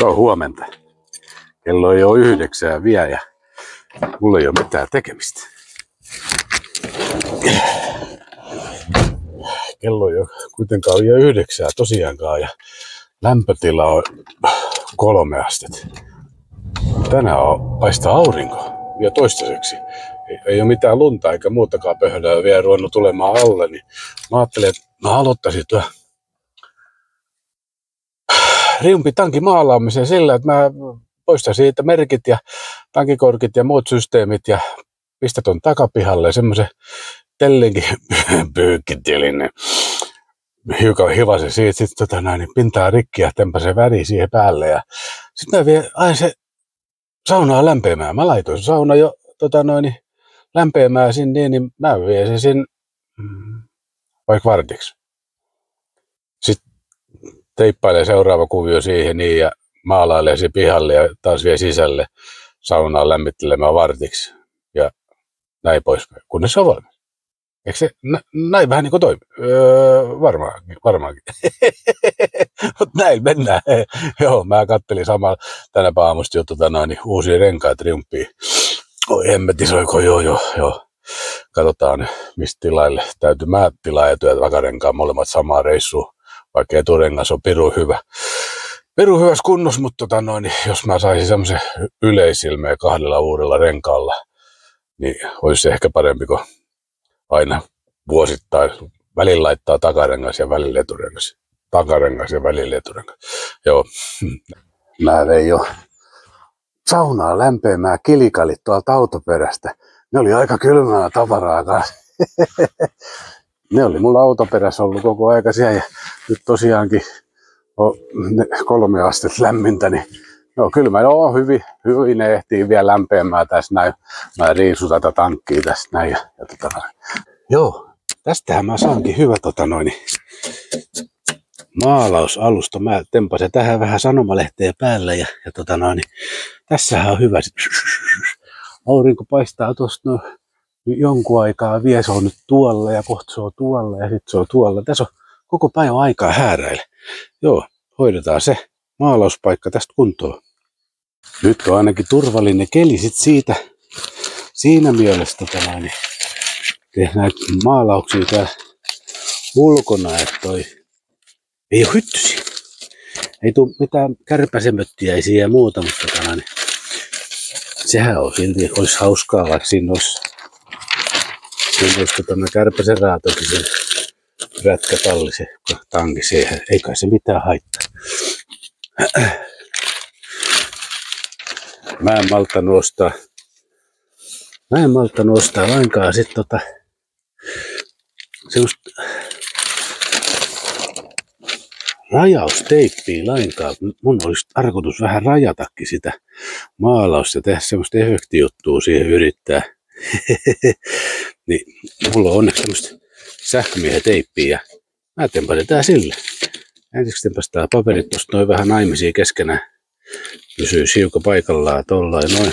Se on huomenta. Kello ei ole yhdeksää vielä ja mulla ei ole mitään tekemistä. Kello ei ole kuitenkaan vielä yhdeksää tosiaankaan ja lämpötila on kolme astetta. Tänään on, paistaa aurinko vielä toistaiseksi. Ei, ei ole mitään lunta eikä muutakaan pöhlöä vielä ruvennut tulemaan alle, niin mä ajattelin, että mä aloittaisin tuo riumpitankin maalaamisen sillä, että mä poistan siitä merkit ja tankikorkit ja muut systeemit ja pistän ton takapihalle semmoisen tellinkin pyykkitilin. Niin hiukan hivasen siitä, sitten tota näin, niin pintaa rikki ja se väri siihen päälle. Ja sitten mä vien aina se saunaa lämpeämään. Mä laitoin sauna jo tota noin, lämpeämään sinne, niin, niin mä vien sen sinne mm, vaikka vartiksi teippailee seuraava kuvio siihen niin ja maalailee se pihalle ja taas vie sisälle saunaan lämmittelemään vartiksi ja näin poispäin, kunnes se on valmis. Eikö se näin vähän niin kuin toimi? Öö, varmaankin, varmaankin. Mutta näin mennään. joo, mä kattelin samalla tänä aamusta jo tota noin, uusia renkaita triumpiin. Oi hemmetti soiko, joo joo joo. Katsotaan mistä tilaille. Täytyy mä tilaa ja työtä vakarenkaan molemmat samaa reissua vaikka eturengas on piru hyvä. Piru hyvässä kunnossa, mutta tota noin, jos mä saisin semmoisen yleisilmeen kahdella uudella renkaalla, niin olisi ehkä parempi kuin aina vuosittain välillä laittaa takarengas ja välillä eturengas. Takarengas ja välillä eturengas. Joo, mä vein jo saunaa lämpeämään kilikalit tuolta autoperästä. Ne oli aika kylmää tavaraa kanssa. ne oli mulla autoperässä ollut koko aika siellä ja nyt tosiaankin on kolme astetta lämmintä, niin no kyllä mä oon hyvin, hyvin ne ehtii vielä lämpeämään tässä näin. Mä riisun tätä tankkia tässä näin. Ja, ja tota, joo, tästähän mä saankin hyvä tota noin, maalausalusta. Mä tempasin tähän vähän sanomalehteä päälle ja, ja tota noin, tässähän on hyvä. Aurinko paistaa tuosta no, jonkun aikaa vie, se on nyt tuolla ja kohta se on tuolla ja sitten se on tuolla. Tässä on koko päivä aikaa hääräillä. Joo, hoidetaan se maalauspaikka tästä kuntoon. Nyt on ainakin turvallinen keli sit siitä, siinä mielessä tota niin tehdään maalauksia täällä ulkona, että toi ei ole hyttysi. Ei tule mitään kärpäsemöttiäisiä ja muuta, mutta tota niin, sehän on silti, olisi hauskaa, vaikka siinä olisi Siinä olisi tämä kärpäsen raatokin se rätkätalli, se tanki siihen. Ei kai se mitään haittaa. Mä en malta nostaa. Mä en malta nostaa lainkaan sit tota semmoista rajausteippiä lainkaan. Mun olisi tarkoitus vähän rajatakin sitä maalausta ja tehdä semmoista efektijuttua siihen yrittää. niin mulla on onneksi tämmöistä sähkömiehen teippiä ja mä tempasin tää sille. Ensiksi tempastaa paperit tosta noin vähän naimisia keskenään. Pysyy siuka paikallaan tollain noin.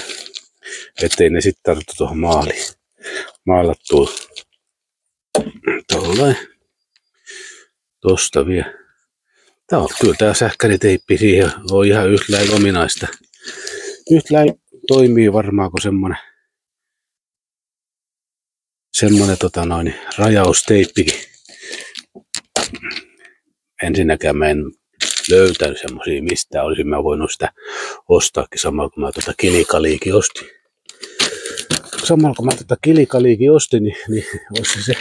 Ettei ne sitten tarttu tuohon maaliin. Maalattuu tollain. Tosta vielä. Tää on kyllä tää sähkäriteippi siihen on ihan yhtä lailla ominaista. Yhtä lailla toimii varmaan kuin semmonen semmoinen tota noin, rajausteippikin. Ensinnäkään mä en löytänyt semmoisia mistä olisin mä voinut sitä ostaakin samalla kun mä tota kilikaliikin ostin. Samalla kun mä tota kilikaliikin ostin, niin, niin olisi se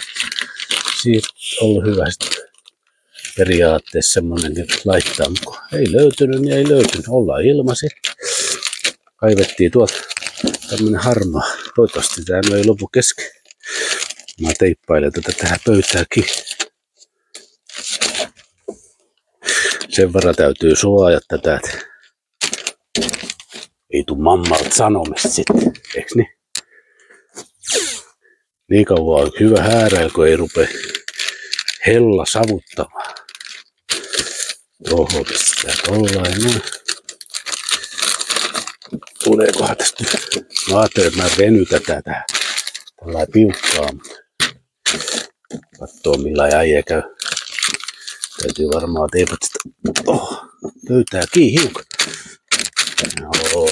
siitä ollut hyvä sitten periaatteessa semmoinen, että laittaa, mutta ei löytynyt, niin ei löytynyt. Ollaan ilmasi. Kaivettiin tuolta tämmönen harmaa. Toivottavasti tämä ei lopu kesken. Mä teippailen tätä tähän pöytääkin. Sen verran täytyy suojata tätä, että ei tuu mammalta sanomista sitten, eiks niin? Niin kauan on hyvä hääräillä, kun ei rupea hella savuttamaan. Tuohon pistetään tollain noin. Tuleekohan tästä? Mä ajattelin, että mä venytän tätä tällä piukkaa, Katsoo millä äijä käy. Täytyy varmaan teipata sitä oh, löytää kiinni hiukan. Joo.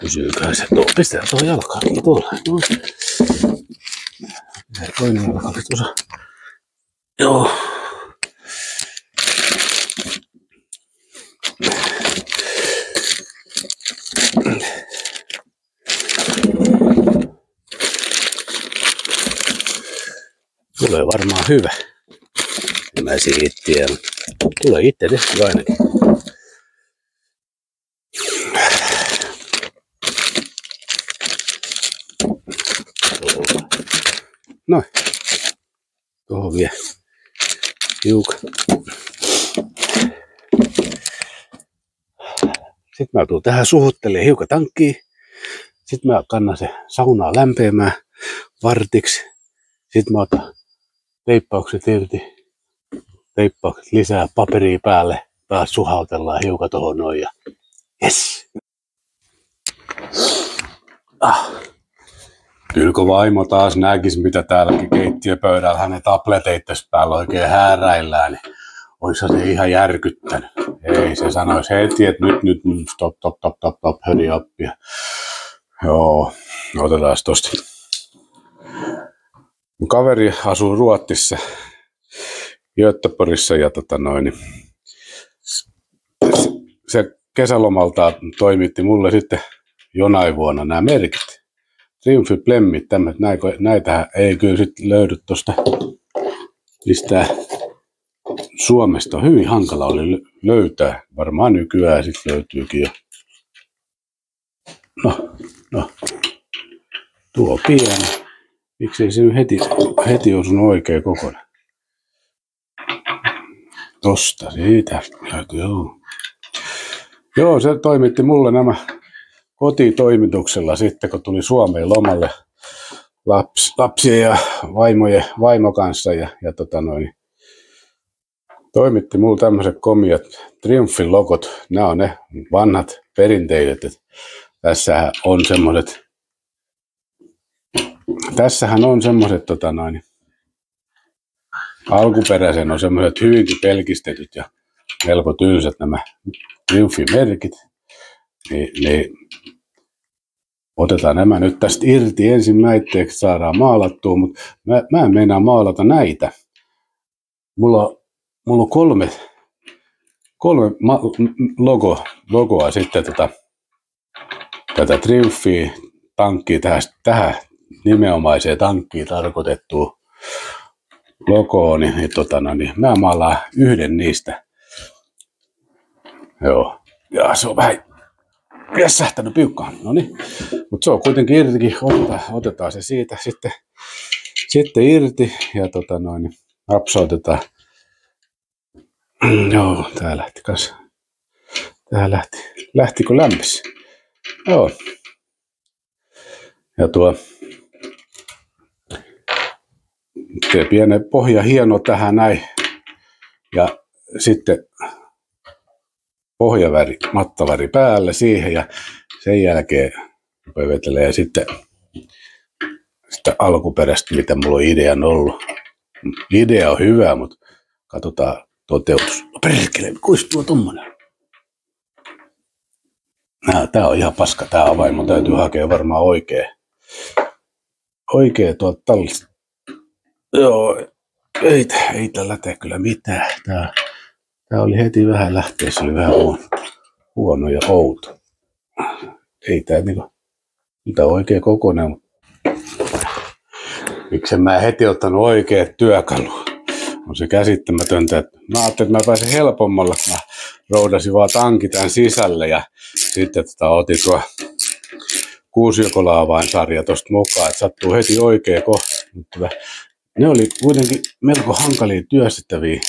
Pysyykää se. Tuo, pistetään tuohon jalkaan. Tuolla. No. Toinen jalka tuossa. Joo. Tulee varmaan hyvä. En mä siitä tiedä, tulee itse tehty ainakin. Noin. Tuohon vielä hiukan. Sitten mä tuun tähän suhuttelemaan hiukan tankkiin. Sitten mä kannan se saunaa lämpeämään vartiksi. Sitten mä otan teippaukset irti. Teippaukset lisää paperia päälle. Taas suhautellaan hiukan tuohon noin ja yes. Ah. Kyllä kun vaimo taas näkisi, mitä täälläkin keittiöpöydällä hänen tableteittas päällä oikein hääräillään, niin olisi se ihan järkyttänyt. Ei, se sanoisi heti, että nyt, nyt, nyt, stop, stop, stop, stop, stop, hurry up. Ja, joo, otetaan tosta. Mun kaveri asuu Ruottissa, Göteborgissa ja tota noin, se kesälomalta toimitti mulle sitten jonain vuonna nämä merkit. Triumfiplemmit, näitä ei kyllä sitten löydy tuosta mistään Suomesta. Hyvin hankala oli löytää. Varmaan nykyään sitten löytyykin jo. No, no. Tuo pieni. Miksei se heti, heti osunut oikein kokonaan? Tosta, siitä joo. Joo, se toimitti mulle nämä kotitoimituksella sitten, kun tuli Suomeen lomalle laps, lapsien ja vaimojen, vaimo kanssa ja, ja tota noin, toimitti mulle tämmöiset komiat Triumfin logot. Nämä on ne vanhat perinteiset. Tässähän on semmoiset, tässähän on semmoiset tota noin, alkuperäisen on semmoiset hyvinkin pelkistetyt ja melko tylsät nämä Triumfin merkit. Niin, niin otetaan nämä nyt tästä irti ensimmäiseksi, saadaan maalattua, mutta mä, mä en meinaa maalata näitä. Mulla mulla on kolme, kolme ma- logo, logoa sitten tota, tätä Triumphia tankkia tähän, tähän nimenomaiseen tankkiin tarkoitettua logoon, niin, niin, tota, no, niin mä maalaan yhden niistä. Joo. Ja se on vähän jässähtänyt piukkaan. No niin. Mutta se on kuitenkin irtikin. Otetaan, otetaan se siitä sitten, sitten irti ja tota noin, napsautetaan. Joo, tää lähti kas. Tää lähti. Lähtikö lämpis? Joo. Ja tuo se pieni pohja hieno tähän näin. Ja sitten pohjaväri, mattaväri päälle siihen ja sen jälkeen vetelee sitten, sitten alkuperäistä, mitä mulla on idean ollut. Idea on hyvä, mutta katsotaan toteutus. No perkele, kuis tuo tommonen? Nää, tää on ihan paska tää avain, mun täytyy hakea varmaan oikee. Oikee tuolta tallista. Joo, ei, ei tällä tee kyllä mitään. Tää, tää oli heti vähän lähteessä, oli vähän huono, huono ja outo. Ei tää niinku, mitä oikein kokonaan, miksi mä heti ottanut oikeat työkalu. On se käsittämätöntä, että mä ajattelin, että mä pääsen helpommalla. Mä roudasin vaan tanki tämän sisälle ja sitten tota, otin tuo kuusiokolaavain sarja tuosta mukaan, että sattuu heti oikea kohta. Ne oli kuitenkin melko hankalia työstettäviä,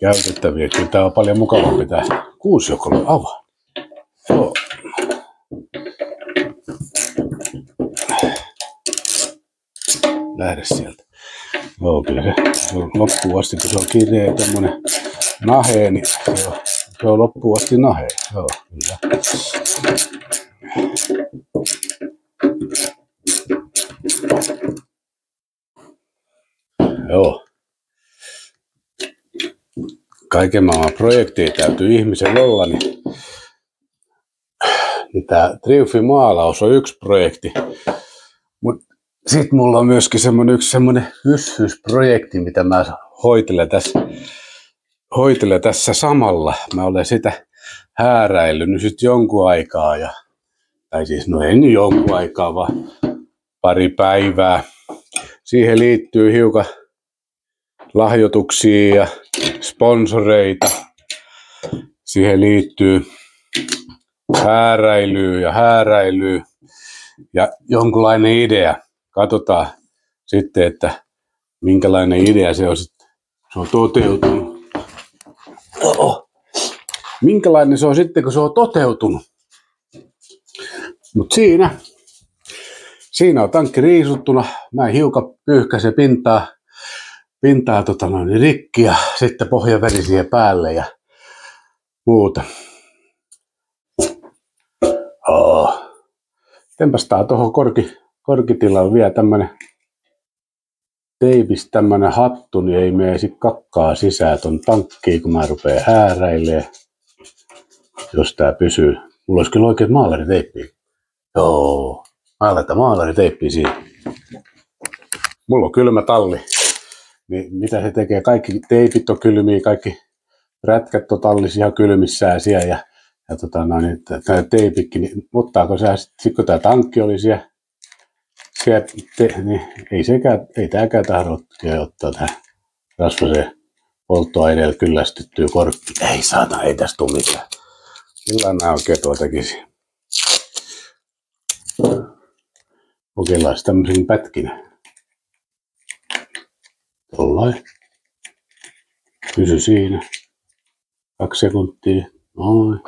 käytettäviä. Kyllä tämä on paljon mukavampi tämä kuusiokolo avaa. Joo. Lähde sieltä. Joo, kyllä se, loppuun asti, kun se on kireä tämmönen nahe, niin on, se on loppuun asti nahe. Joo, kyllä. Joo. kaiken maailman projekteja täytyy ihmisen olla, niin, niin tämä Triumfin maalaus on yksi projekti. Mutta sitten mulla on myöskin semmoinen yksi semmoinen hysfysprojekti, mitä mä hoitelen tässä, hoitelen tässä samalla. Mä olen sitä hääräillyt nyt sitten jonkun aikaa, ja, tai siis no en jonkun aikaa, vaan pari päivää. Siihen liittyy hiukan lahjoituksia ja sponsoreita. Siihen liittyy hääräilyä ja hääräilyä ja jonkunlainen idea. Katsotaan sitten, että minkälainen idea se on, se on toteutunut. Oh. Minkälainen se on sitten, kun se on toteutunut. Mutta siinä, siinä on tankki riisuttuna. Mä hiukan pyyhkäsen pintaa pintaa tota noin, rikki ja sitten pohjaveri siihen päälle ja muuta. Oh. Tempastaa tuohon korki, korkitilaan vielä tämmönen teipis tämmönen hattu, niin ei mene sit kakkaa sisään ton tankkiin, kun mä rupeen hääräilee. Jos tää pysyy. Mulla olisi kyllä oikein maalariteippiä. Joo. Mä laitan maalariteippiä siihen. Mulla on kylmä talli niin mitä se tekee? Kaikki teipit on kylmiä, kaikki rätkät on tallisia kylmissään siellä ja, ja tota, no, niin, tämä teipikki, niin ottaako se sitten kun tämä tankki oli siellä, siellä te, niin ei, sekään, ei tämäkään tahdo ottaa tähän rasvaseen polttoaineella kyllästyttyä korkki. Ei saata, ei tästä tule mitään. Millä nämä oikein tuo tekisi? Kokeillaan tämmöisen pätkinä. Tollain. Pysy siinä. Kaksi sekuntia. Noin.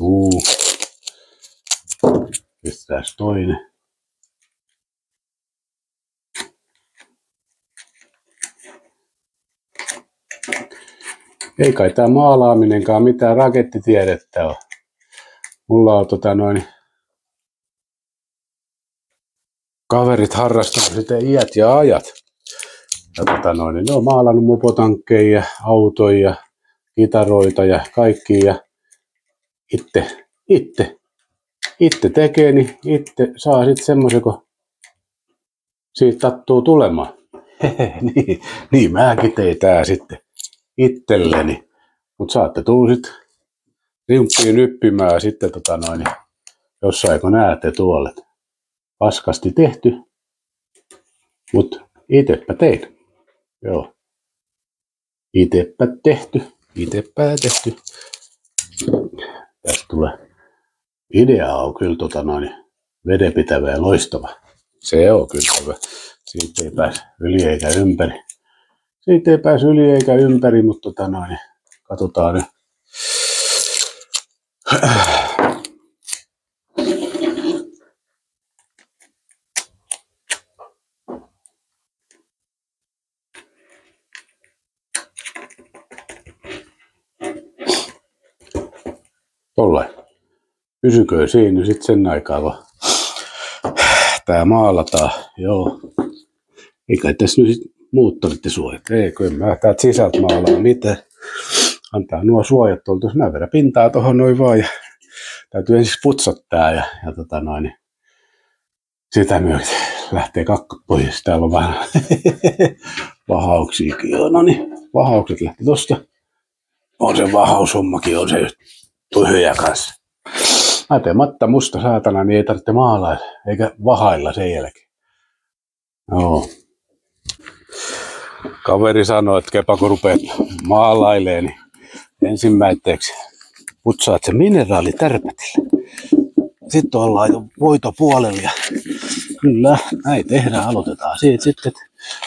Uu. Pistetään toinen. Ei kai tämä maalaaminenkaan mitään rakettitiedettä ole. Mulla on tota noin, kaverit harrastanut sitä iät ja ajat ja tota noin, niin ne on maalannut mopotankkeja, autoja, kitaroita ja kaikkia. Ja itse, itse, itse tekee, niin itse saa sitten semmoisen, kun siitä tattuu tulemaan. niin, niin mäkin tein tää sitten itselleni. Mutta saatte tuu sitten rimppiin nyppimään sitten tota noin, jossain kun näette tuolle. Paskasti tehty, mutta itsepä tein. Joo. Itepä tehty. Itepä tehty. Tästä tulee. Idea on kyllä tota noin vedenpitävä ja loistava. Se on kyllä hyvä. Siitä ei pääse yli eikä ympäri. Siitä ei pääse yli eikä ympäri, mutta tota noin, katsotaan nyt. Tollain. Pysykö siinä sitten sen aikaa, kun tää maalataan. Joo. Eikä tässä nyt sit moottorit suojat. Eikö, en mä täältä sisältä maalaa mitään. Antaa nuo suojat tuolta. Mä vedän pintaa tuohon noin vaan ja täytyy ensin putsottaa ja, ja tota noin, niin sitä myötä lähtee kakka pois. Täällä on vähän vahauksiakin. Joo, no niin, vahaukset lähti tosta. On se vahaushommakin, on se tyhjä kanssa. Mä teen Matta musta saatana, niin ei tarvitse maalailla, eikä vahailla sen jälkeen. Joo. Kaveri sanoi, että kepa kun rupeat maalailee, niin ensimmäiseksi putsaat se mineraali tärpätille. Sitten ollaan jo voitopuolella ja kyllä, näin tehdään, aloitetaan siitä sitten,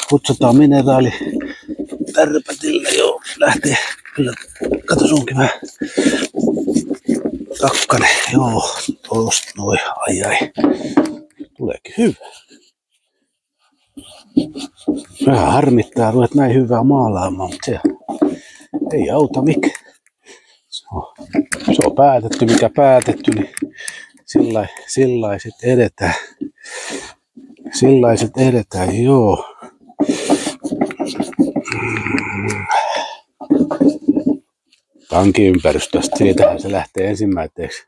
putsataan mineraali tärpätille, joo, lähtee kyllä, kato sunkin mä Kakkanen, joo, tosta noin, ai ai. Tuleekin hyvä. Vähän harmittaa ruvet näin hyvää maalaamaan, mutta ei auta mikä. Se on, se on päätetty, mikä päätetty, niin sillä sitten edetään. Sillä sitten edetään, joo. Tankiympäristöstä. Siitähän se lähtee ensimmäiseksi.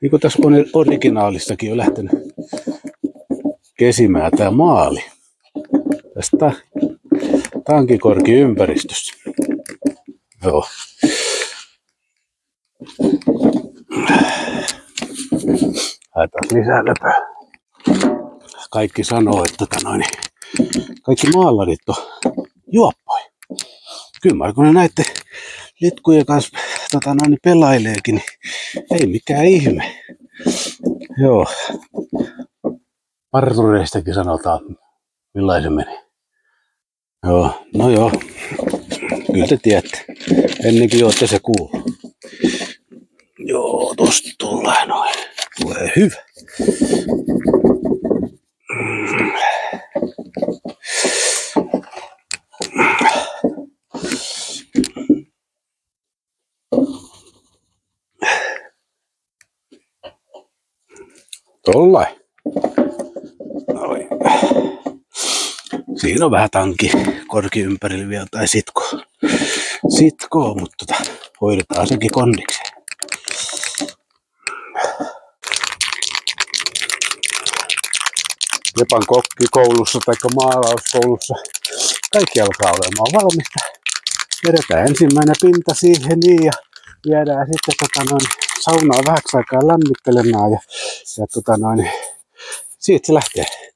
Niin kuin tässä originaalistakin on lähtenyt kesimään tämä maali. Tästä tankikorki-ympäristössä. Joo. Haetaan lisää löpöä. Kaikki sanoo, että tota noin, kaikki maalarit on juoppoi. Kyllä, kun ne näette litkujen kanssa tota noin, pelaileekin, niin ei mikään ihme. Joo. Partureistakin sanotaan, millaisen meni. Joo, no joo. Kyllä te tiedätte. Ennenkin olette se kuuluu. Joo, tosta tulee noin. Tulee hyvä. Tollain. Noin. Siinä on vähän tanki korki ympärillä vielä tai sitko. Sitko, mutta tota, hoidetaan sekin kondiksi. Jepan kokkikoulussa tai maalauskoulussa kaikki alkaa olemaan valmista. Vedetään ensimmäinen pinta siihen niin ja viedään sitten tota noin, saunaa vähäksi aikaa lämmittelemään ja, ja tota noin, siitä se lähtee.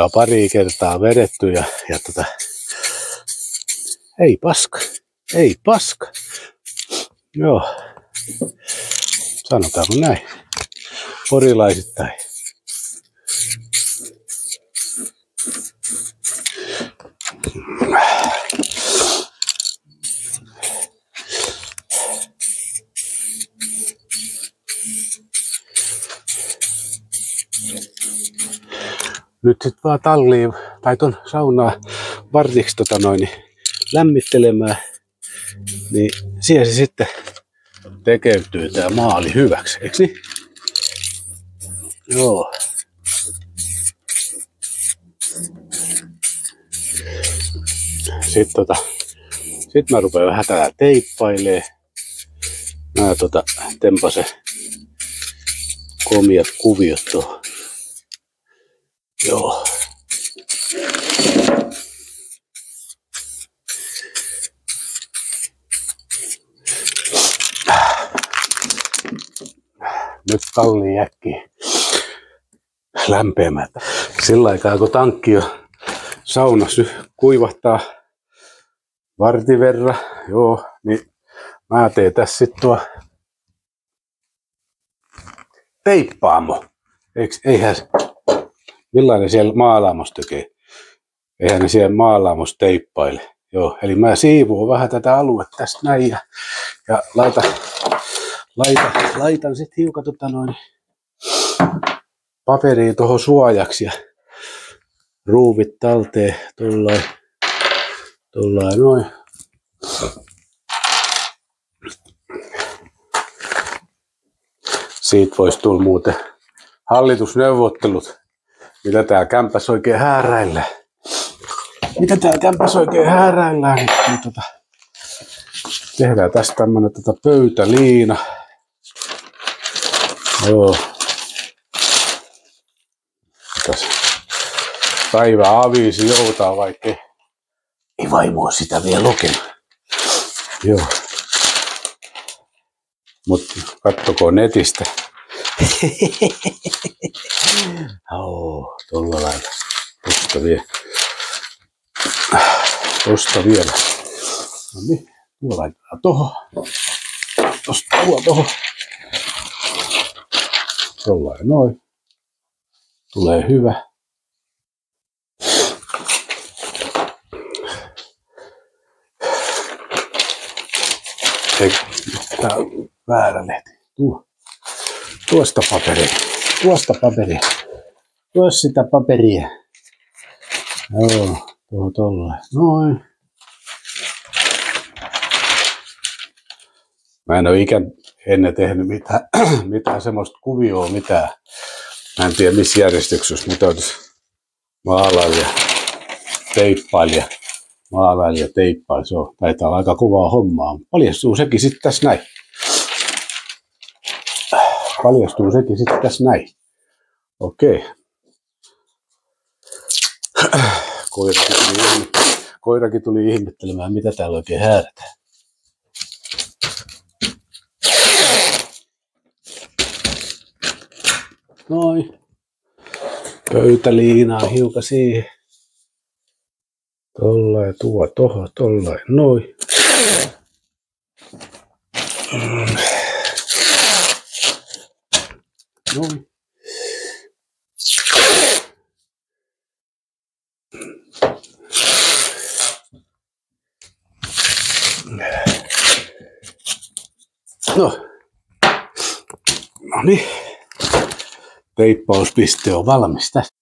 On pari kertaa vedetty ja, ja tota, ei paska, ei paska. Joo, sanotaanko näin, porilaisittain. Nyt sitten vaan talliin tai ton saunaa vartiksi tota noin, niin lämmittelemään, niin siihen se sitten tekeytyy tämä maali hyväksi, eikö niin? Joo. Sitten tota, sit mä rupean vähän täällä teippailee. Mä tota, tempasen komiat kuviot tuohon Joo. Nyt talli jäkki lämpeämät. Sillä aikaa kun tankki jo saunassa kuivahtaa vartin verran, joo, niin mä teen tässä sitten tuo teippaamo. eihän millainen siellä maalaamos tekee. Eihän ne siellä maalaamos teippaile. Joo, eli mä siivuun vähän tätä aluetta tästä näin ja, ja laita, laita, laitan sitten hiukan tota noin paperiin tuohon suojaksi ja ruuvit talteen tuollain, tuollain noin. Siitä voisi tulla muuten hallitusneuvottelut mitä tää kämpäs oikein hääräillä. Mitä tää kämpäs oikein hääräillään, niin, niin tota, tehdään tästä tämmönen tota pöytäliina. Joo. Tässä päivä aviisi joutaa, vaikka ei vaimoa sitä vielä lukenut. Joo. Mutta kattoko netistä. oh, tuolla lailla. Tuosta vielä. Tuosta vielä. No niin, tuo laitetaan tohon. Tuosta tuo tohon. Tuollain noin. Tulee hyvä. Tää on väärä lehti. Tuo. Tuosta paperia. Tuosta paperia. Tuo sitä paperia. Joo, tuo tolle. Noin. Mä en ole ikään ennen tehnyt mitään, mitään semmoista kuvioa, mitään. Mä en tiedä missä järjestyksessä, mutta maalailija, teippailija, maalailija, teippailija. Se on, taitaa olla aika kovaa hommaa. Paljastuu sekin sitten tässä näin. Paljastuu sekin sitten tässä näin. Okei. Koirakin tuli, koirakin tuli ihmettelemään, mitä täällä oikein häädetään. Noin. Pöytäliinaa hiukan siihen. Tollain, tuo tohon, tollain, noin. Noin. No. No niin. Teippauspiste on valmis tässä.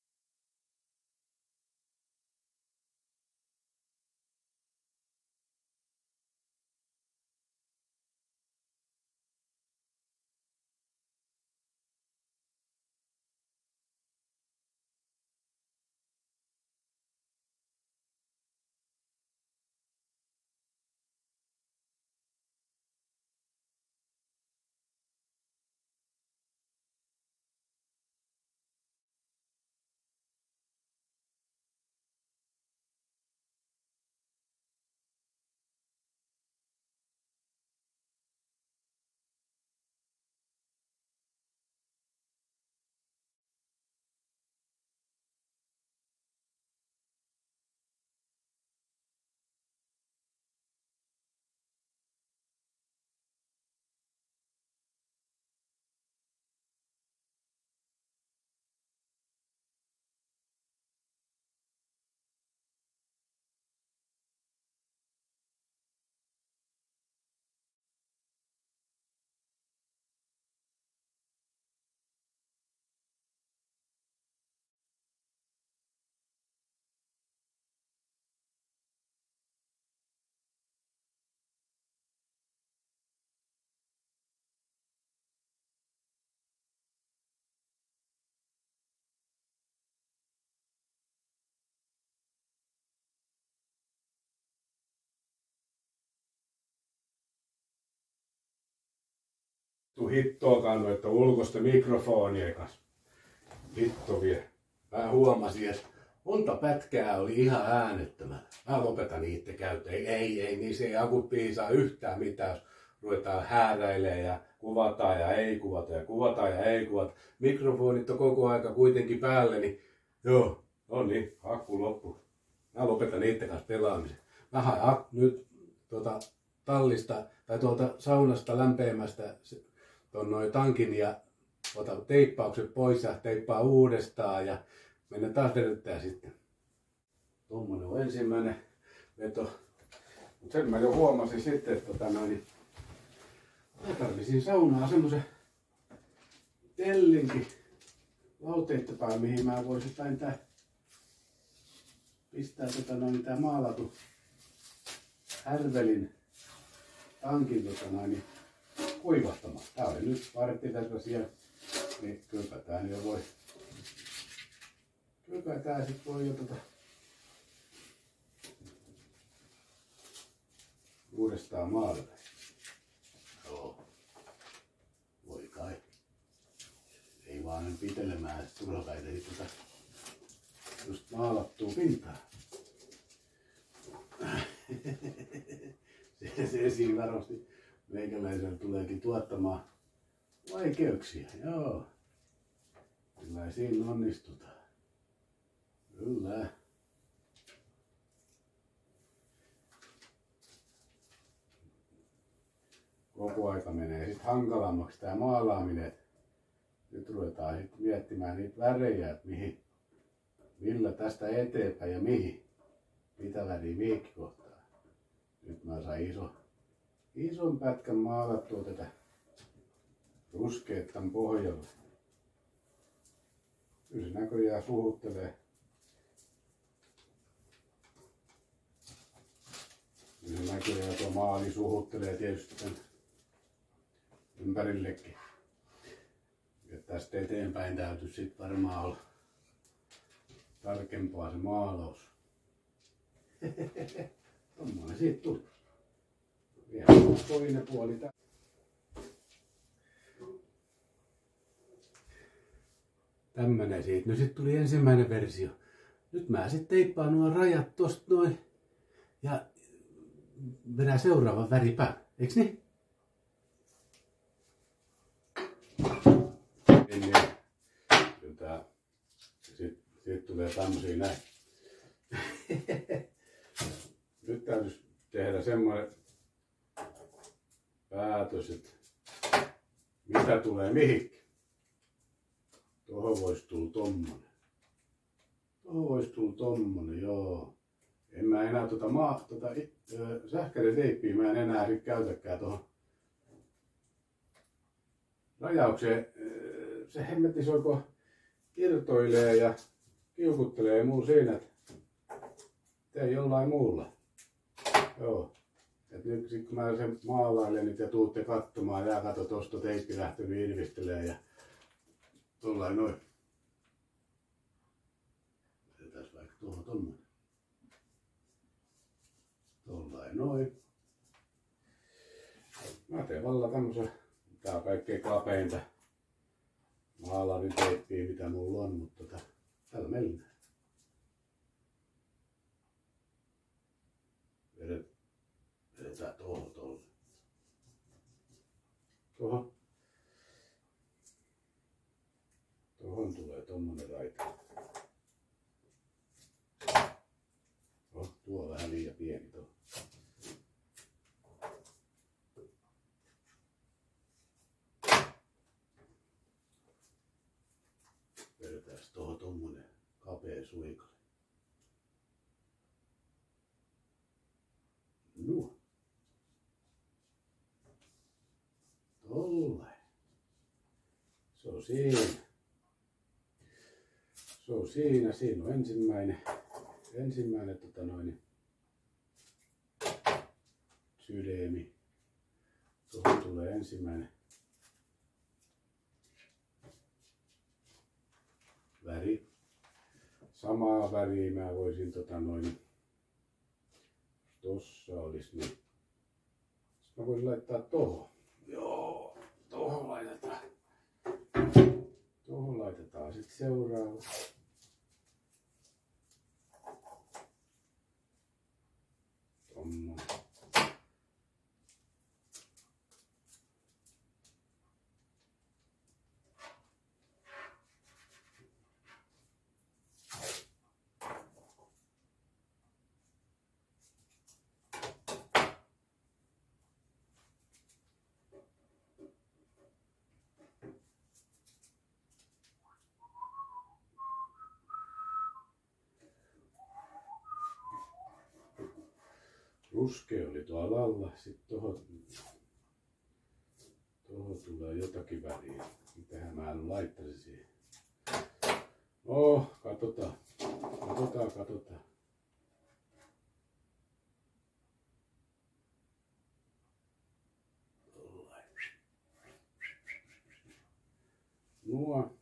Vittu hittoakaan noita ulkoista mikrofonia kanssa. Hitto vie. Mä huomasin, että monta pätkää oli ihan äänettömän. Mä lopetan niitä käyttö. Ei, ei, ei, niin se ei akut piisaa yhtään mitään, jos ruvetaan hääräilemään ja kuvataan ja ei kuvata ja kuvataan ja ei kuvata. Mikrofonit on koko aika kuitenkin päälle, niin joo, no niin, akku loppu. Mä lopetan niiden kanssa pelaamisen. Mä haen nyt tuota, tallista tai tuolta saunasta lämpeämästä tuon noin tankin ja ota teippaukset pois ja teippaa uudestaan ja mennä taas vedyttää sitten. Tuommoinen on ensimmäinen veto. Mutta sen mä jo huomasin sitten, että tota noin, mä tarvisin saunaa semmoisen tellinkin lauteittopäin, mihin mä voisin jotain tää pistää tota noin tää maalatu härvelin tankin tota noin, kuivahtamaan. Tää oli nyt vartti tässä siellä, niin kylpätään jo voi. Kylpätään sit voi jo tota uudestaan maalata. Joo. Voi kai. Ei vaan nyt pitelemään, turhapäitä tota just maalattua pintaa. se, se siinä varmasti meikäläisellä tuleekin tuottamaan vaikeuksia. Joo. Kyllä siinä onnistutaan. Kyllä. Koko aika menee sitten hankalammaksi tämä maalaaminen. nyt ruvetaan sitten miettimään niitä värejä, että mihin, millä tästä eteenpäin ja mihin. Mitä väriä mihinkin kohtaa. Nyt mä sain iso, ison pätkän maalattua tätä ruskeet pohjalle. Kyllä se näköjään suhuttelee. Kyllä se näköjään tuo maali suhuttelee tietysti tämän ympärillekin. Ja tästä eteenpäin täytyy sitten varmaan olla tarkempaa se maalaus. Tommoinen siitä tuli. Vielä toinen puoli. Tämmönen siitä. No sitten tuli ensimmäinen versio. Nyt mä sitten teippaan nuo rajat tosta noin. Ja vedän seuraavan väri päälle. Eiks niin? Niin, niin. Sitten sit tulee tämmösiä näin. Nyt täytyisi tehdä semmoinen päätös, että mitä tulee mihinkin. Tuohon voisi tulla tommonen. Tuohon voisi tulla tommonen, joo. En mä enää tuota, maa, tuota sähkäreteippiä mä en enää sit käytäkään tuohon rajaukseen. Se hemmetti soiko irtoilee ja kiukuttelee muu siinä, että tee jollain muulla. Joo. Et nyt sit kun mä sen maalailen nyt ja tuutte katsomaan ja kato tosta teippi lähtenyt irvistelee ja Tuollain noin. Laitetaan vaikka tuohon tommonen. Tuollain noin. Mä teen valla tämmösen, tää on kaikkein kapeinta maalarin teippiä mitä mulla on, mutta tota, tällä mennään. Vedetään tuohon tolle. Tuohon. Tuohon tulee tommonen raita. Oh, tuo on vähän liian pieni tuo. Vedetään tuohon tommonen kapea suikale. Nuo. Tolle. Se on siinä. Se on siinä, siinä on ensimmäinen, ensimmäinen tota noin, sydämi. Tuohon tulee ensimmäinen väri. Samaa väriä mä voisin tota noin, tossa olisi niin. Mä voisin laittaa tohon. Joo, tohon laitetaan. Sitten seuraava. Tommonen. Ruskea oli tuolla alla, sitten tuohon, tuohon tulee jotakin väriä. Mitähän mä en laittaisin siihen. Oh, katsotaan. Katsotaan, katsotaan. Nuo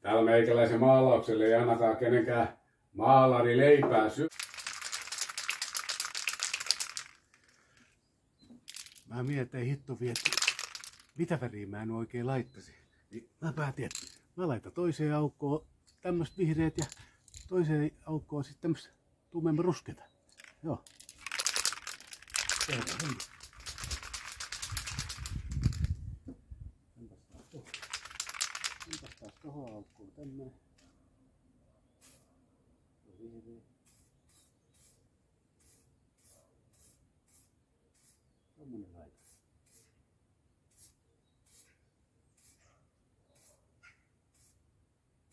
Täällä meikäläisen maalaukselle ei ainakaan kenenkään maalari leipää sy- Mä mietin, hitto vie, mitä väriä mä en oikein laittaisi. Niin mä päätin, että mä laitan toiseen aukkoon tämmöistä vihreät ja toiseen aukkoon sitten tämmöistä tummemmin ruskeita. Joo. Selvä homma. Enpäs taas tuohon. Enpäs taas tohon aukkoon tämmönen. Tuo vihreä. Tommonen laita.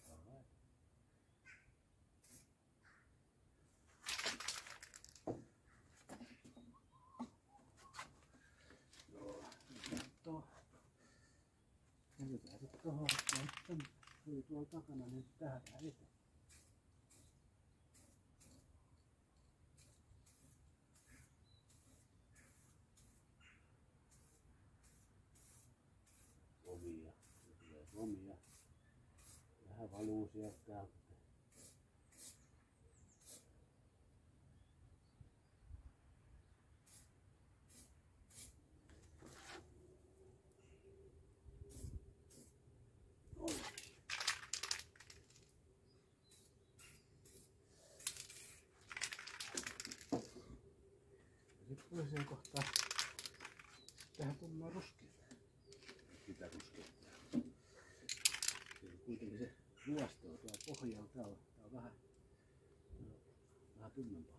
Alright. Joo, tuo. Käydetään nyt tohon aukkoon. Tänne. Se oli tuolla takana, niin tähän eteen. omia. Se tulee omia. Vähän valuu sieltä täältä. Noin. Ja Sitten toiseen kohtaan tähän tullaan ruskeita sitä ruskeuttaa. Siinä kuitenkin se luosto on tuolla pohjalla. Tää on, tää on vähän,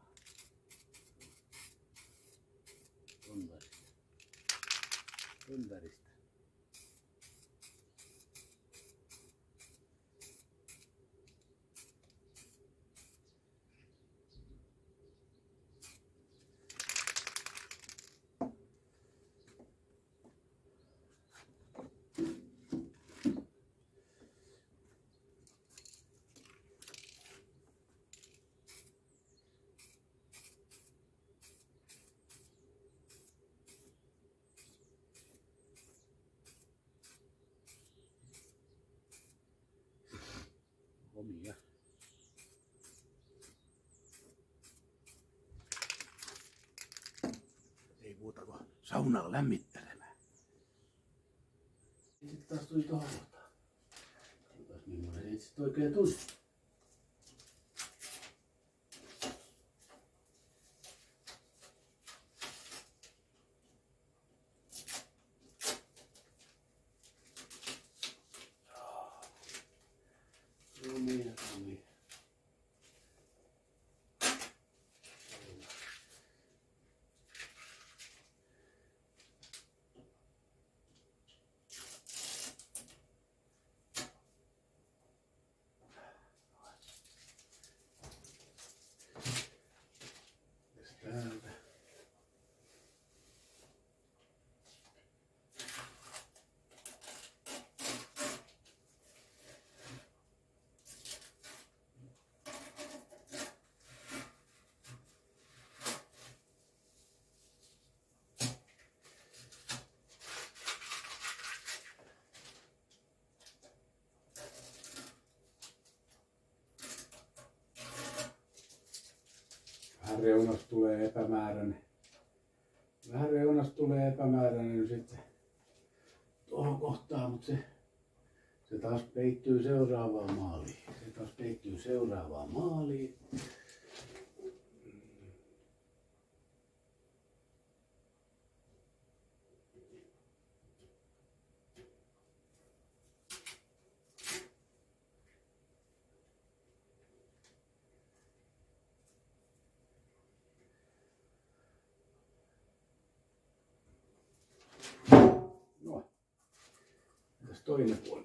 muuta kuin saunaa lämmittelemään. Sitten taas tuli tuohon kohtaan. Millainen se itse oikein tuli. Omia, omia. Täältä. Vähän reunasta tulee epämääräinen. Vähän reunasta tulee epämääräinen sitten tuohon kohtaan, mutta se, se taas peittyy seuraavaan maaliin. Se taas peittyy seuraavaan maaliin. No. Entäs toinen puoli?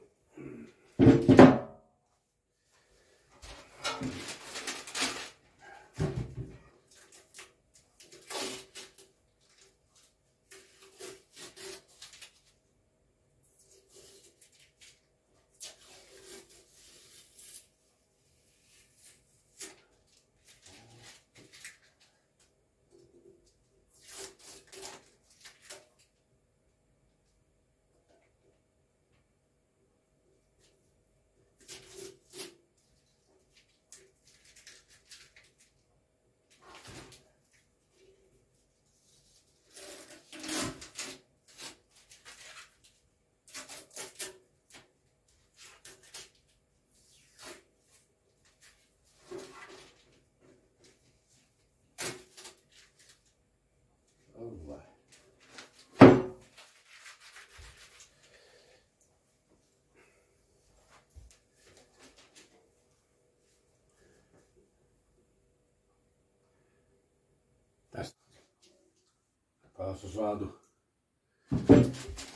Taas on saatu,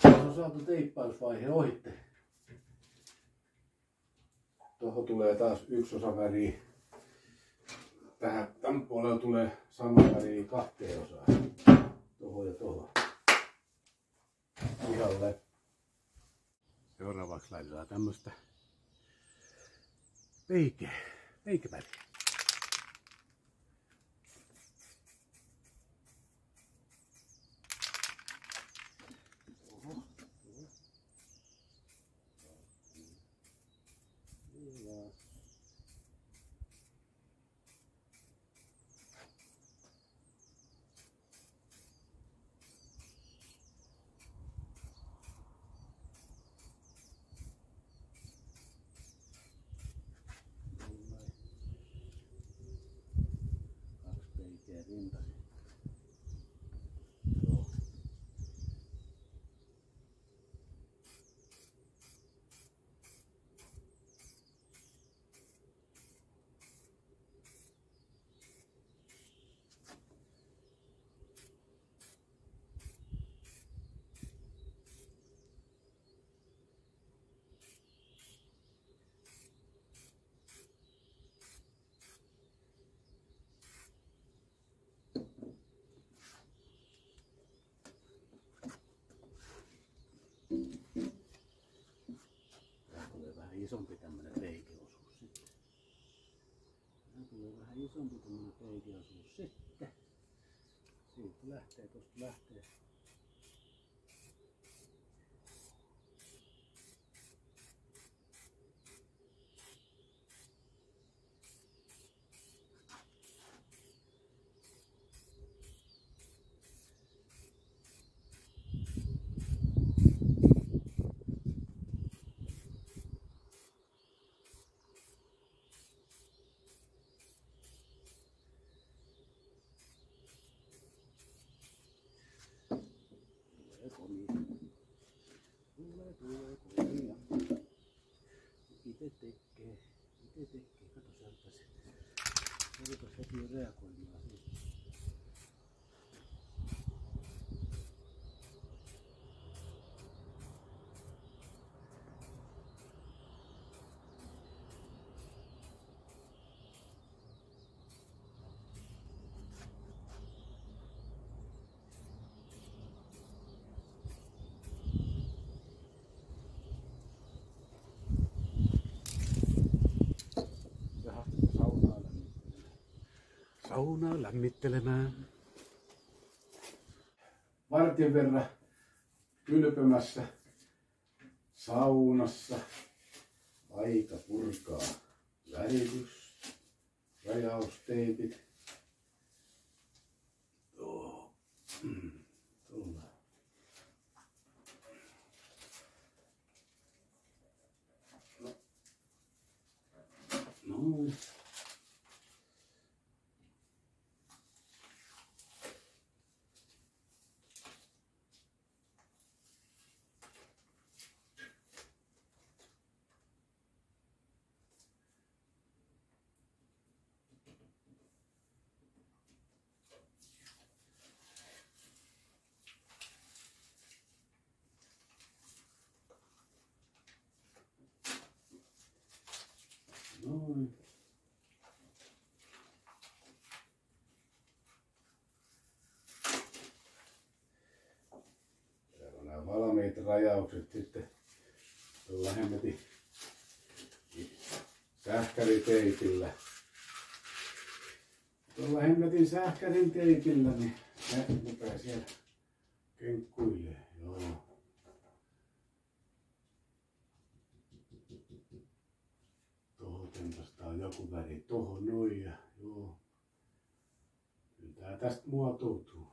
on saatu teippausvaihe ohitte. Tuohon tulee taas yksi osa väriä. Tähän tämän puolella tulee sama väri kahteen osaan. Tuohon ja tuohon. Pihalle. Seuraavaksi laitetaan tämmöstä peike, peikeväriä. Kaksi peikeä rintaisin. Joo. Tää tulee vähän isompi tämmönen peikeosuus sitten. Tää tulee vähän isompi tämmönen peikeosuus sitten. Siitä lähtee, tosta lähtee. 鉄系、腕鉄系かと3%です。それと先ほどはこれます。Saunaa lämmittelemään. Vartin verran kylpemässä saunassa. Aika purkaa väritys, rajausteipit. Tuo. Tuolla. Noin. Noin. Täällä on nämä valmiit rajaukset sitten tuolla hemmetin sähkäriteipillä. Tuolla hemmetin sähkärin teipillä, niin se rupeaa siellä kenkkuilee. Joo. Tuohon tempastaa joku väri tuohon noin ja joo. Kyllä tää tästä muotoutuu.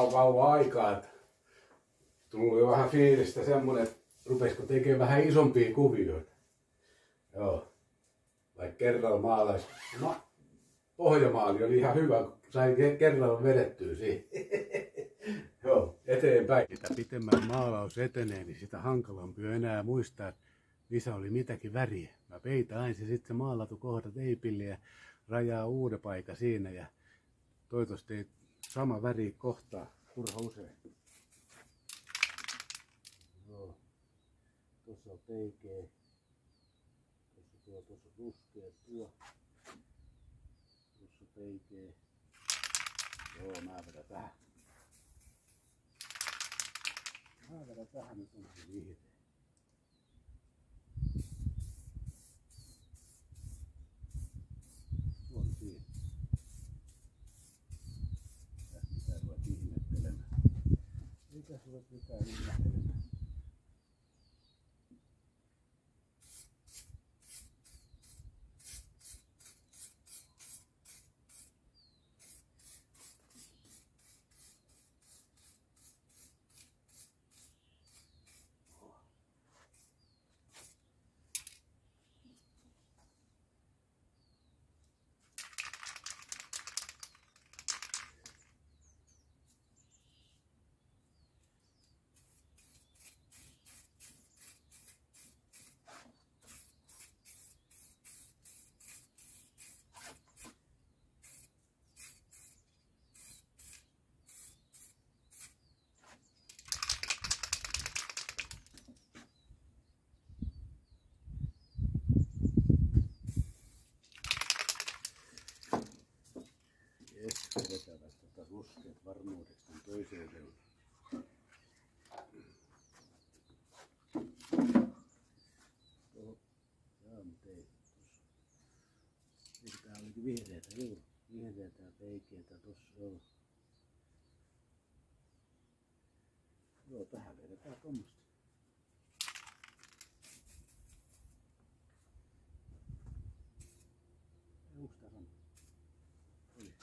Pirun kauan aikaa, tullut jo vähän fiilistä semmonen, että rupesiko tekemään vähän isompia kuvioita. Joo. Vaikka kerralla maalais. No, pohjamaali oli ihan hyvä, kun sain kerralla vedettyä siihen. Joo, eteenpäin. Mitä pitemmän maalaus etenee, niin sitä hankalampi on enää muistaa, että missä oli mitäkin väriä. Mä peitän aina sitten se maalatu kohta teipille ja rajaa uuden paikka siinä ja toivottavasti ei sama väri kohtaa turha usein. Joo. Tuossa on peikeä. Tuossa tuo, tuossa on ruskea tuo. Tuossa peikeä. Joo, mä vedän tähän. Mä vedän tähän, nyt on se vihreä. Thank you. Ton toiseen reunaan. Vihreätä, juu. Vihreätä ja peikeetä tossa, joo. Joo, tähän vedetään tommosta. Onks tää sama? Oli.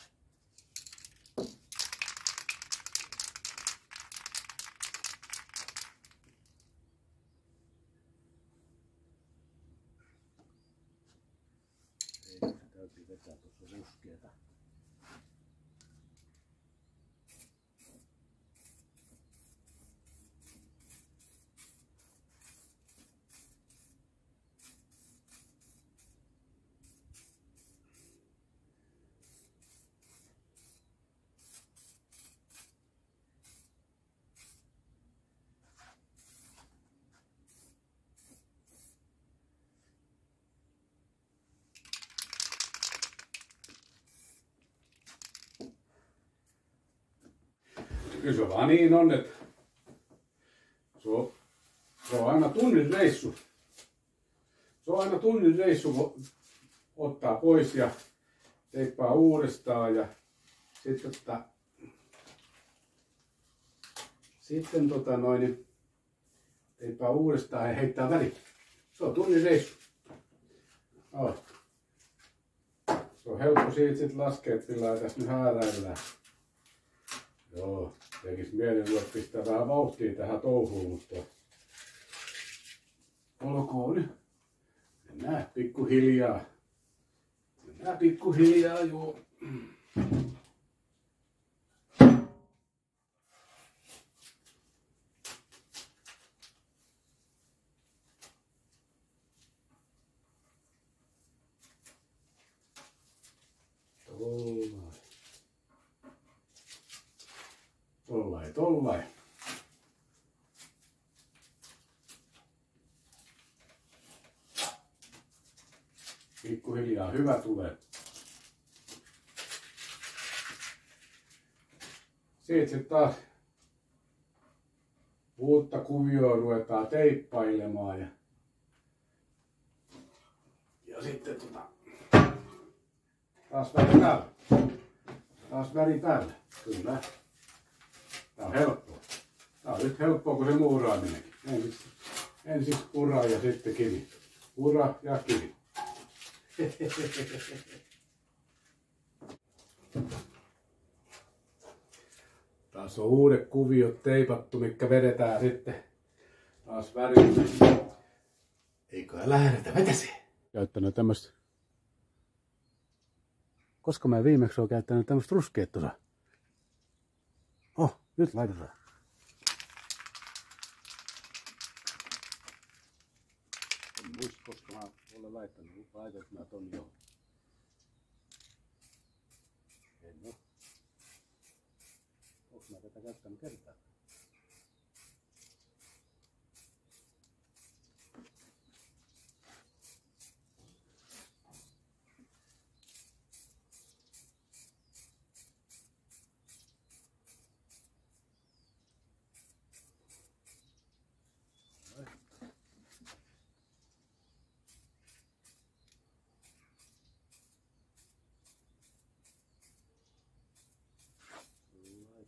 Ei, nyt se täytyy vetää tuossa Kyllä se vaan niin on, että se on, se on aina tunnin reissu. Se on aina tunnin reissu, ottaa pois ja teippaa uudestaan ja sitten tota, sitten tota noin, niin teippaa uudestaan ja heittää väliin. Se on tunnin reissu. Oh. Se on helppo siitä sitten laskea, että sillä tässä nyt hääräillään. Joo, tekis mieli ruveta pistää vähän vauhtia tähän touhuun, mutta olkoon. Mennään pikkuhiljaa. Mennään pikkuhiljaa, joo. tollain. Pikkuhiljaa hyvä tulee. Siitä sitten taas uutta kuvioa ruvetaan teippailemaan ja, ja sitten tota, taas väri päälle. Taas väri päälle, kyllä. Tää on helppoa. Tää on nyt helppoa kuin se muuraaminenkin. Ensiksi, ensiksi ura ja sitten kivi. Ura ja kivi. Taas on uudet kuviot teipattu, mikä vedetään sitten taas värillä. Eikö lähdetä vetäseen? Käyttänyt tämmöistä. Koska mä viimeksi oon käyttänyt tämmöistä ruskeet tuossa. Oh, nyt laitetaan. En muista, koska mä olen laittanut. Laitat mä ton jo. En oo. Onks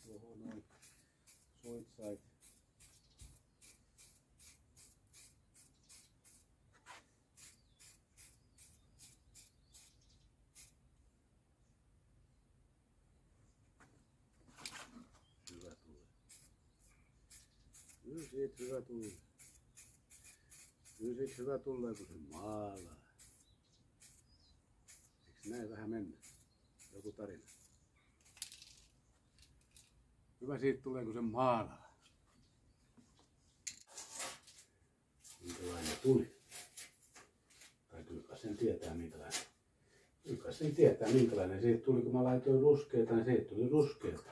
tuohon noin soitsait. Hyvä tulee. Kyllä siitä hyvä tulee. Kyllä siitä hyvä tulee, kun se maalaa. Eikö näin vähän mennä? Joku tarina. Hyvä siitä tulee, kun se maalaa. Minkälainen tuli? Tai kyllä sen tietää, minkälainen. Kyllä sen tietää, minkälainen siitä tuli, kun mä laitoin ruskeita, niin siitä tuli ruskeita.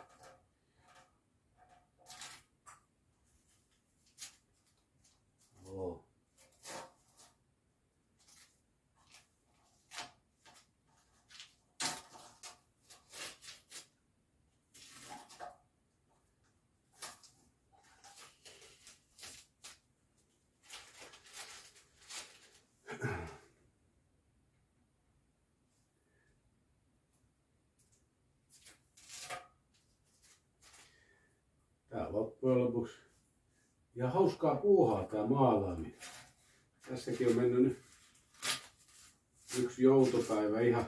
Oo. Tää loppujen lopuksi. Ja hauskaa puuhaa tää maalaaminen. Tässäkin on mennyt nyt yksi joutopäivä ihan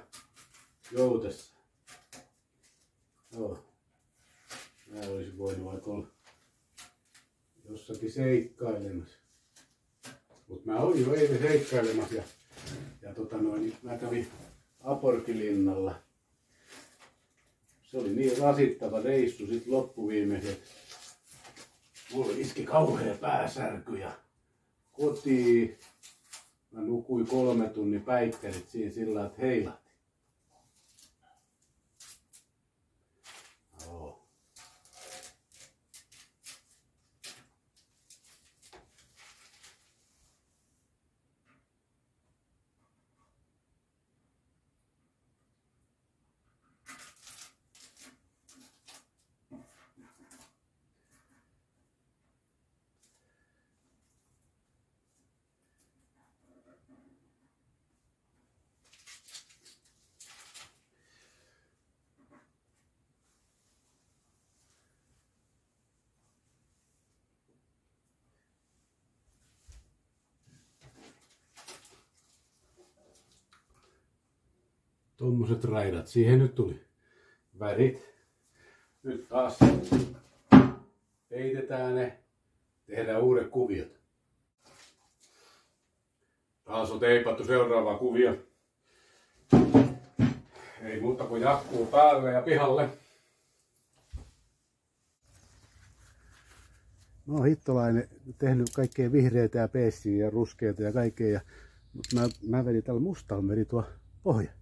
joutessa. Joo. Mä olisin voinut vaikka olla jossakin seikkailemassa. Mut mä olin jo eilen seikkailemassa ja, ja tota noin, niin mä kävin Aporkilinnalla. Se oli niin rasittava reissu sit loppuviimeiset. Mulla iski kauhea pääsärky ja kotiin. Mä nukuin kolme tunnin päikkärit siinä sillä että heilahti. Joo. Tuommoiset raidat siihen nyt tuli. Värit. Nyt taas heitetään ne. Tehdään uudet kuviot. Taas on teipattu seuraava kuvio. Ei muuta kuin jatkuu päälle ja pihalle. No hittolainen tehnyt kaikkea vihreitä ja peissiä ja ruskeita ja kaikkea. Mutta mä, mä vedin tällä mustalla vedin tuo pohja.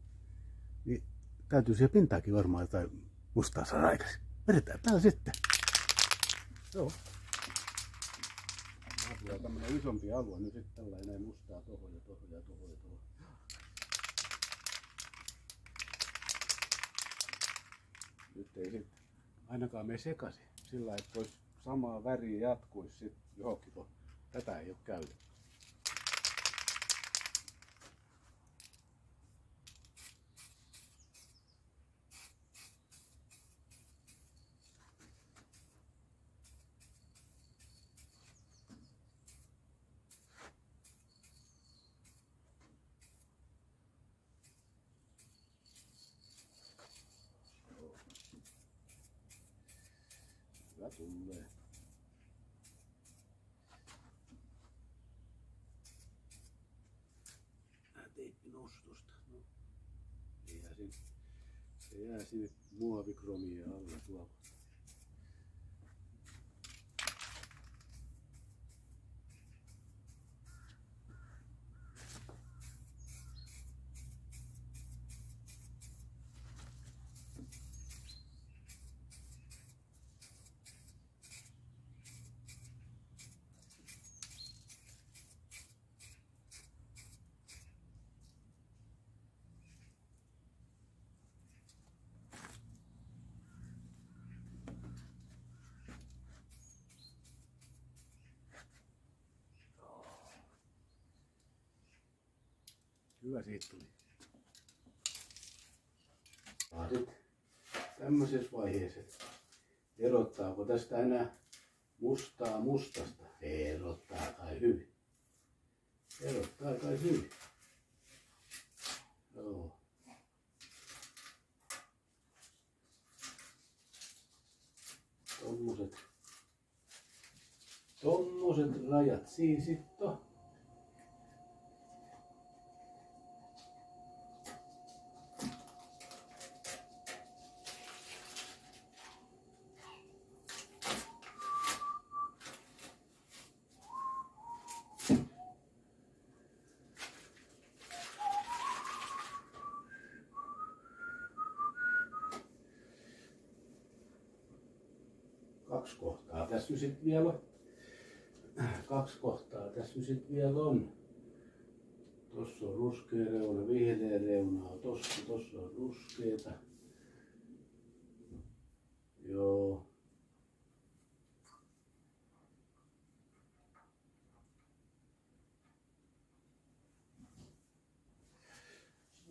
Täytyy siihen pintaakin varmaan jotain mustaa saada aikaisin. Vedetään täällä sitten. Joo. Tulee tämmönen isompi alue, niin sitten tällainen näin mustaa tohon ja tohon ja tohon ja. Nyt ei sit ainakaan mene sekaisin. Sillä että olisi samaa väriä jatkuisi sit johonkin tuohon. Tätä ei ole käytetty. Hyvä tulee. Nää teippinostosta. No, ei jää sinne, se jää sinne muovikromia alle tuolla. Hyvä siitä tuli. Sitten tämmöisessä vaiheessa, että erottaako tästä enää mustaa mustasta? Erottaa kai hyvin. Erottaa kai hyvin. Joo. Tommoset, tommoset rajat siinä sitten on. kaksi kohtaa tässä nyt sitten vielä. Kaksi kohtaa tässä sitten vielä on. Tossa on ruskea reuna, vihreä reuna on tossa, tossa on ruskeeta. Joo.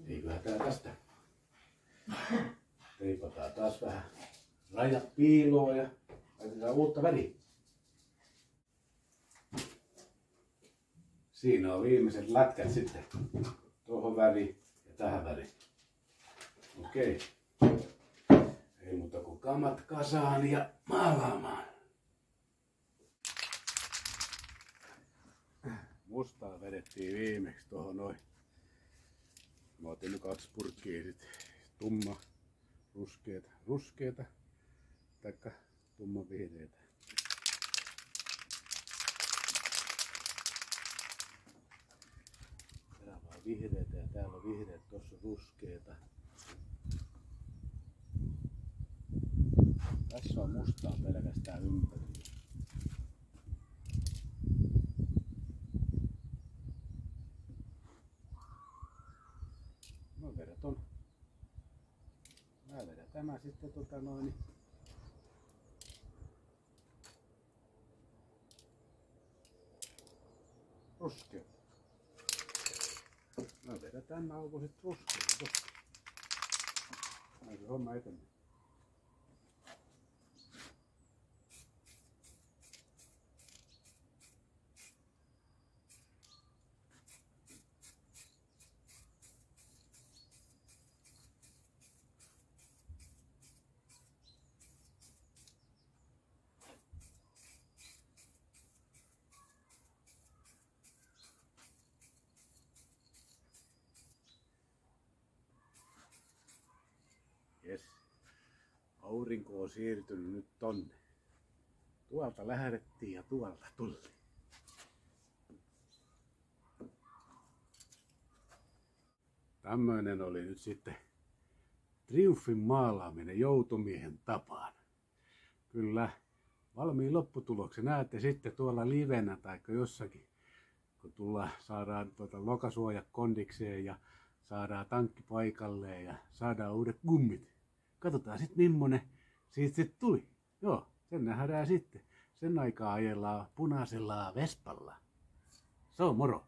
Eiköhän tää tästä. Teipataan taas vähän rajat piiloon ja laitetaan uutta väriä. Siinä on viimeiset lätkät sitten. Tuohon väri ja tähän väri. Okei. Ei muuta kuin kamat kasaan ja maalaamaan. Mustaa vedettiin viimeksi tuohon noin. Mä otin nyt kaksi purkkiä sit tumma ruskeeta, ruskeeta taikka tumman vihreitä. Täällä on vihreitä ja täällä on vihreät, tuossa on ruskeeta. Tässä on mustaa pelkästään ympäri. No vedät on. Mä vedän tämä sitten tota noin. Ruskea. Mä vedän tänne aukoiset ruskea. Tossa. Näin se homma etenee. Yes. Aurinko on siirtynyt nyt tonne. Tuolta lähdettiin ja tuolta tultiin. Tämmöinen oli nyt sitten triumfin maalaaminen joutumiehen tapaan. Kyllä valmiin lopputuloksen näette sitten tuolla livenä tai jossakin, kun tulla, saadaan tuota lokasuoja kondikseen ja saadaan tankki paikalleen ja saadaan uudet gummit. Katsotaan sitten millainen siitä sitten tuli. Joo, sen nähdään sitten. Sen aikaa ajellaan punaisella Vespalla. Se on moro.